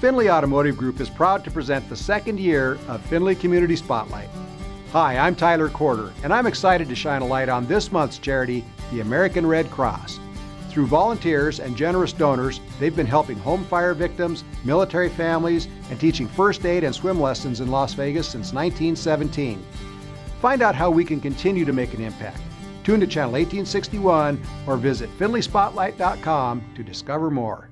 Findlay Automotive Group is proud to present the second year of Findlay Community Spotlight. Hi, I'm Tyler Corder, and I'm excited to shine a light on this month's charity, the American Red Cross. Through volunteers and generous donors, they've been helping home fire victims, military families, and teaching first aid and swim lessons in Las Vegas since 1917. Find out how we can continue to make an impact. Tune to Channel 1861 or visit FindlaySpotlight.com to discover more.